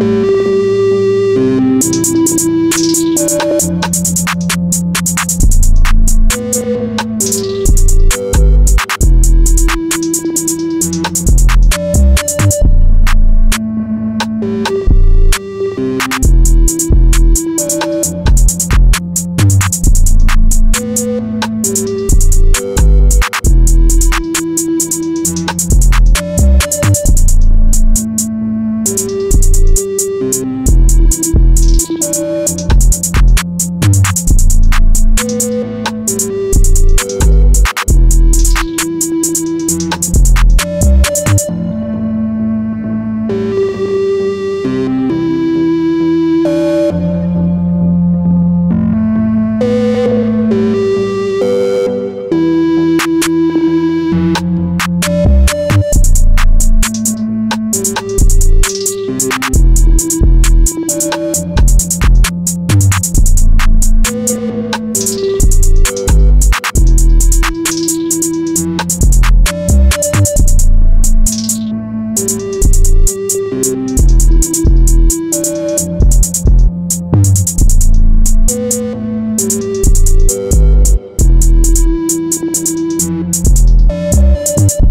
you Thank